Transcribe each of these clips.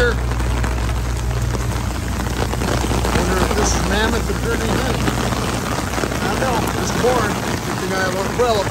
here. Wonder if this is mammoth or dirty hen. I don't know. It's corn. Well,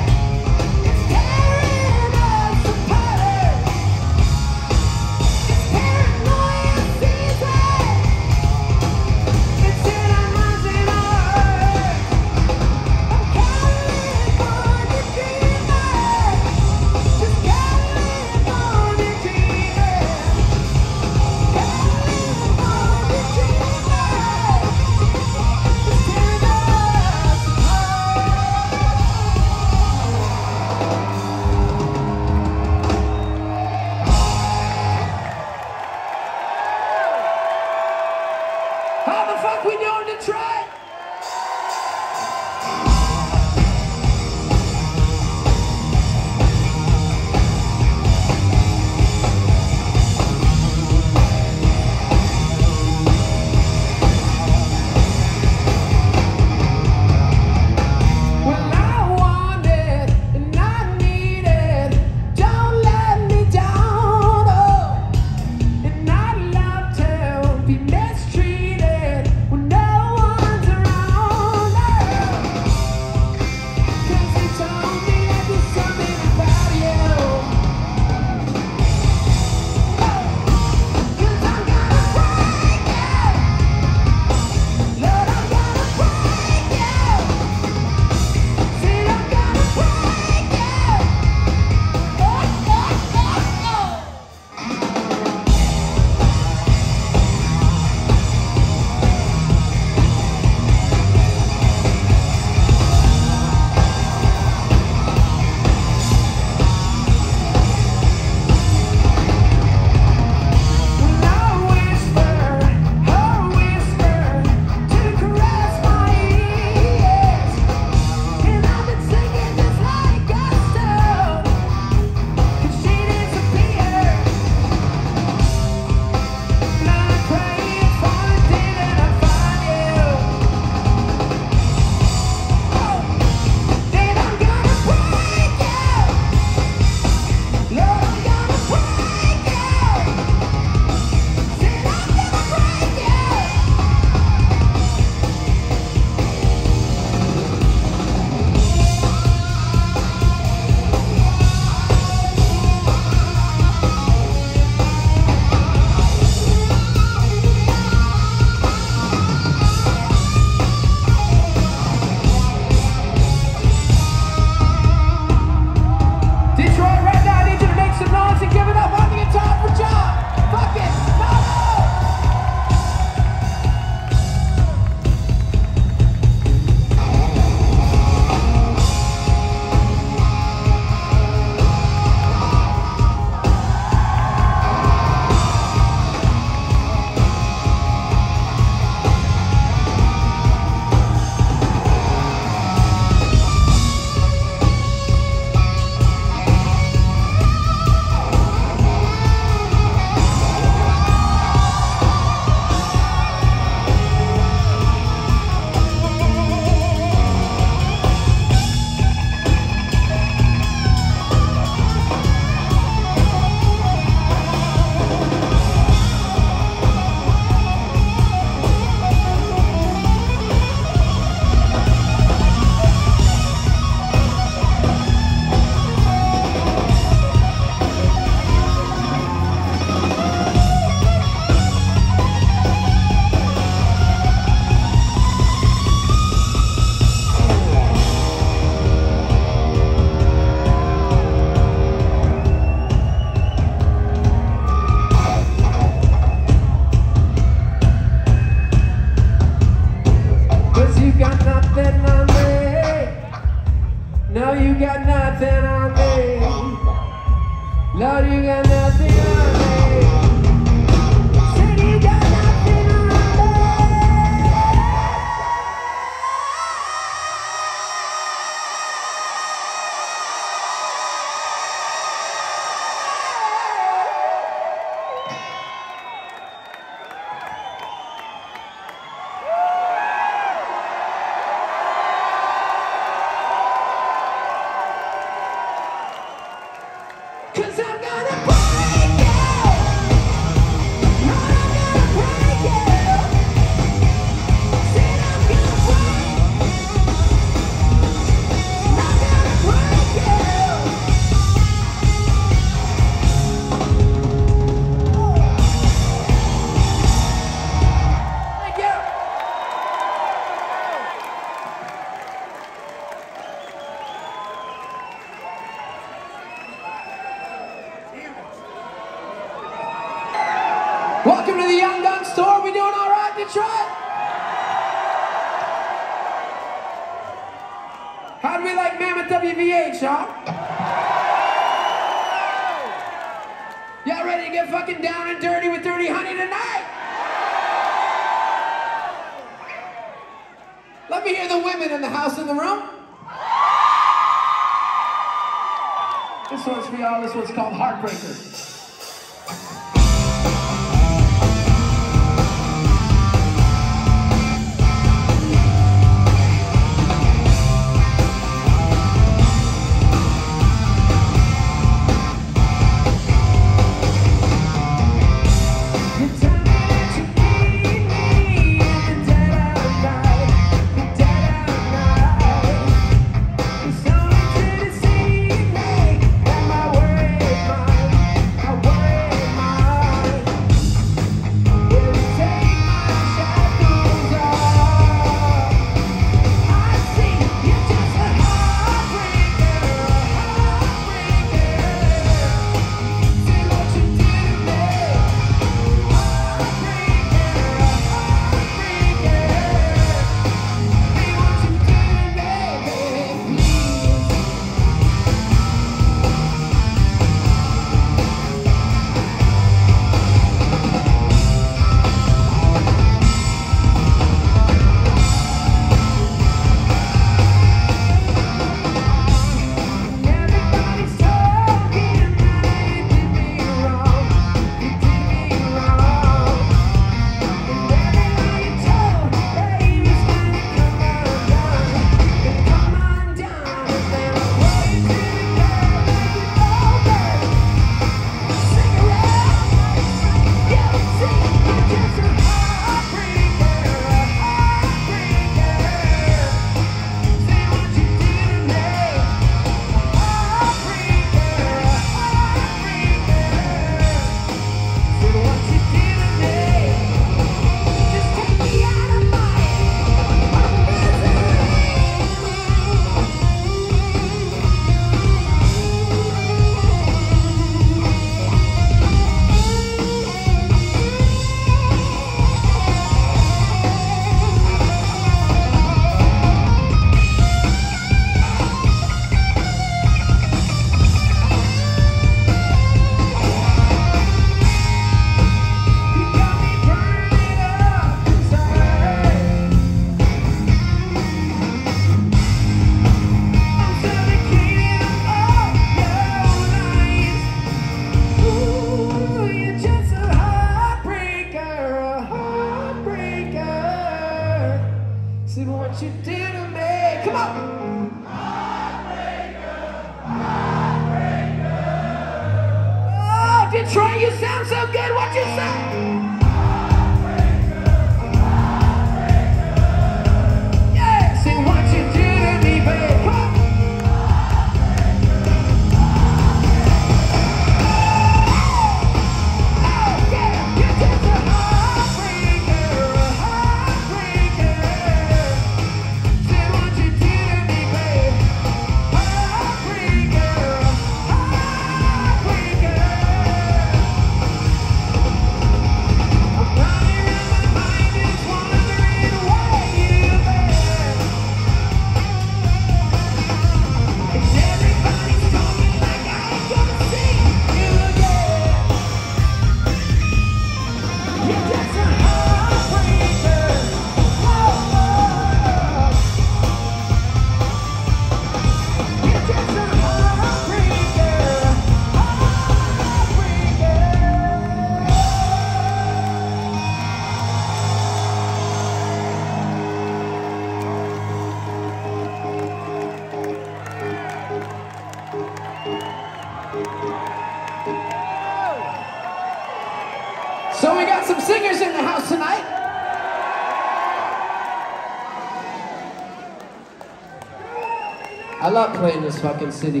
Play playing this fucking city.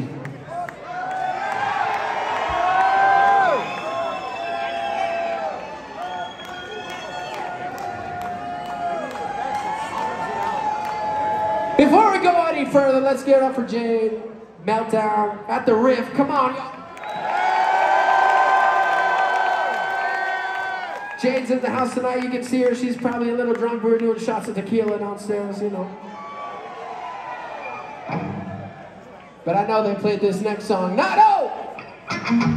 Before we go any further, let's get up for Jade. Meltdown at the riff. Come on, Jade's in the house tonight. You can see her. She's probably a little drunk. We're doing shots of tequila downstairs, you know. But I know they played this next song, Not oh.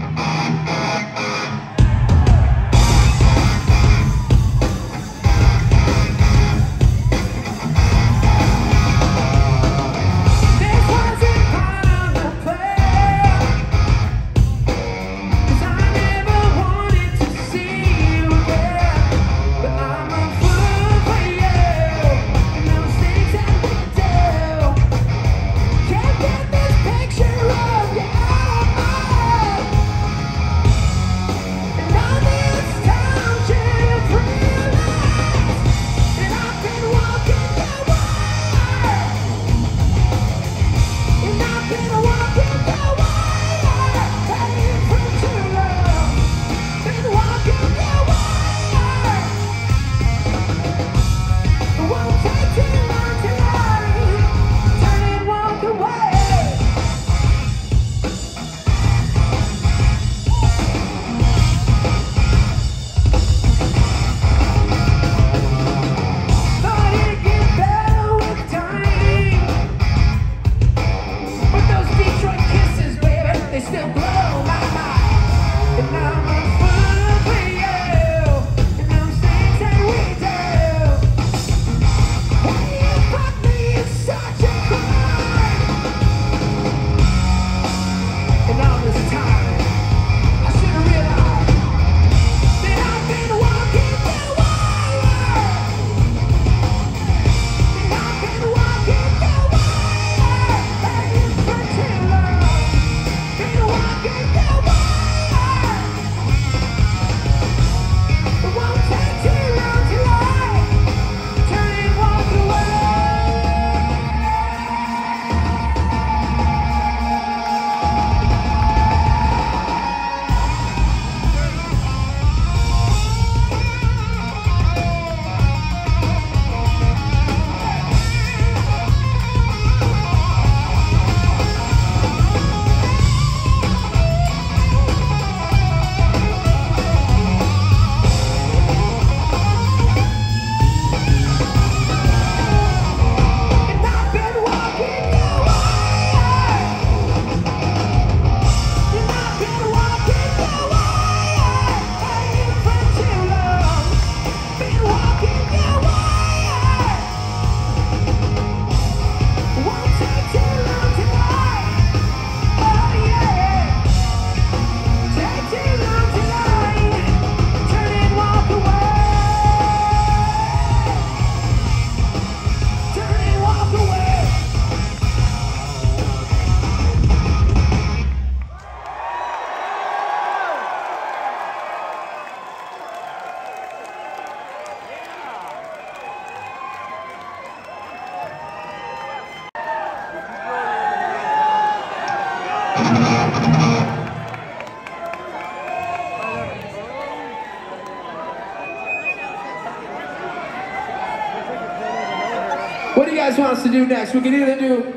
do next. We can either do,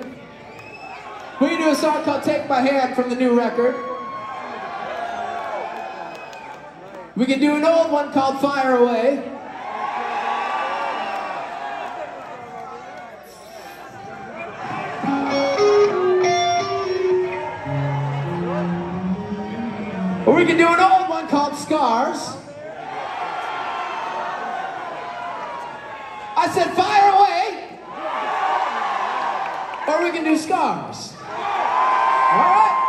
we can do a song called Take My Hand from the new record. We can do an old one called Fire Away. Or we can do an old scars? All right.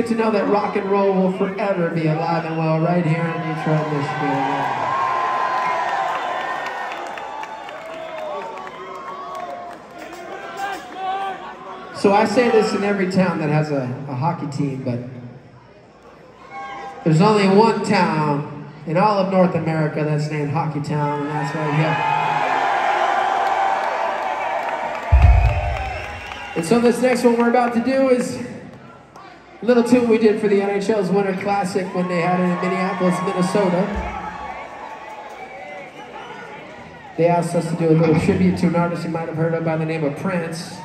Good to know that rock and roll will forever be alive and well right here in Detroit, Michigan. So I say this in every town that has a, a hockey team, but there's only one town in all of North America that's named Hockey Town, and that's right here. And so this next one we're about to do is little tune we did for the NHL's Winter Classic when they had it in Minneapolis, Minnesota. They asked us to do a little tribute to an artist you might have heard of by the name of Prince.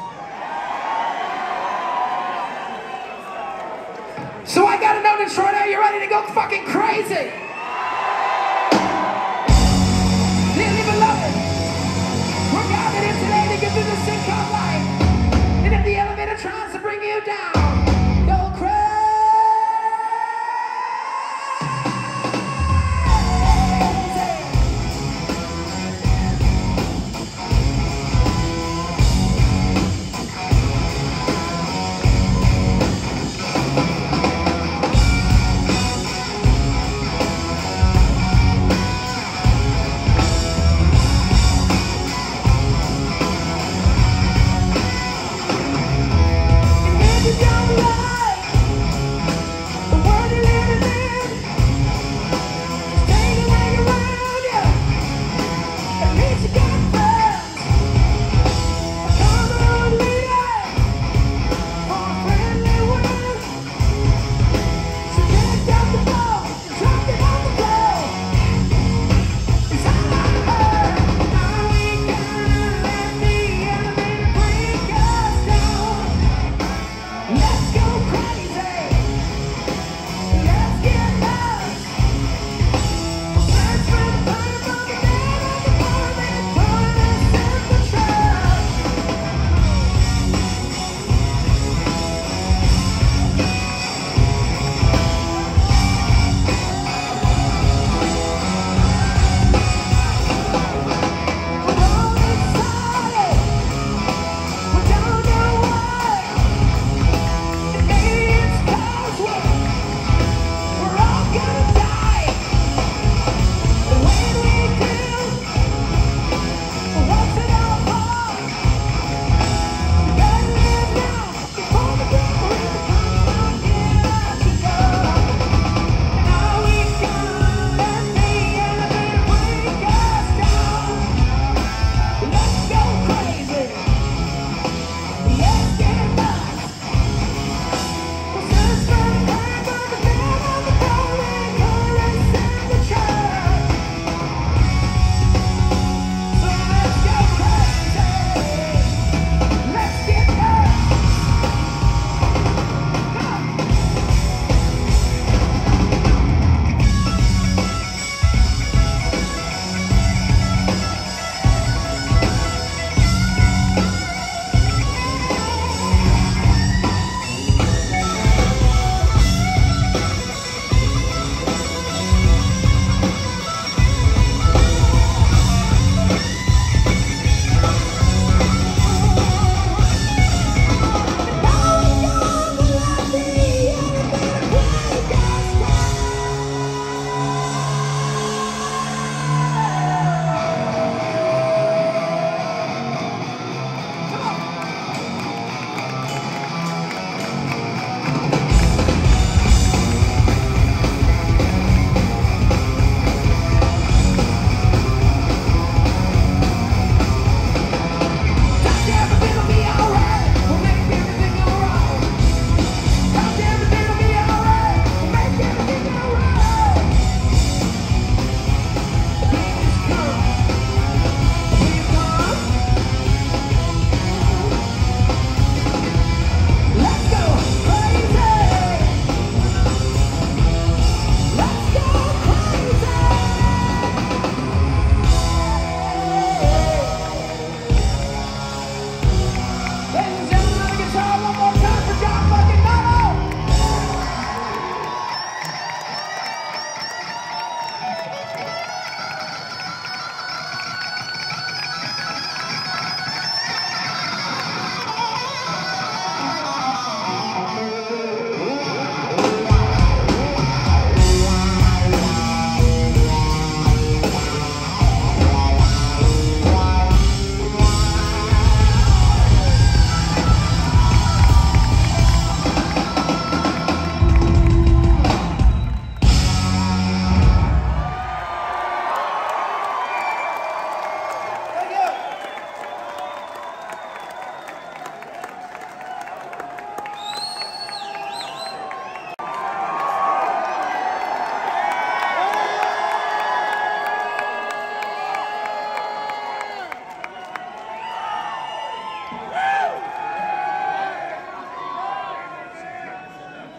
So I gotta know, Detroit, are you ready to go fucking crazy? Dearly beloved, we're gathered here today to get through thing called life. And if the elevator tries to bring you down,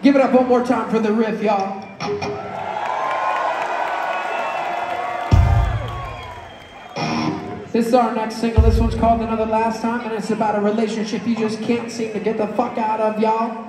Give it up one more time for the riff, y'all. This is our next single. This one's called Another Last Time, and it's about a relationship you just can't seem to get the fuck out of, y'all.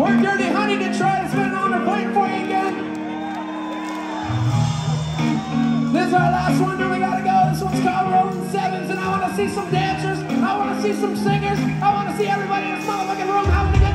Work dirty honey to try to spend on the plate for you again. This is our last one, then we gotta go. This one's called Rolling Sevens, and I wanna see some dancers. I wanna see some singers. I wanna see everybody in this motherfucking room having a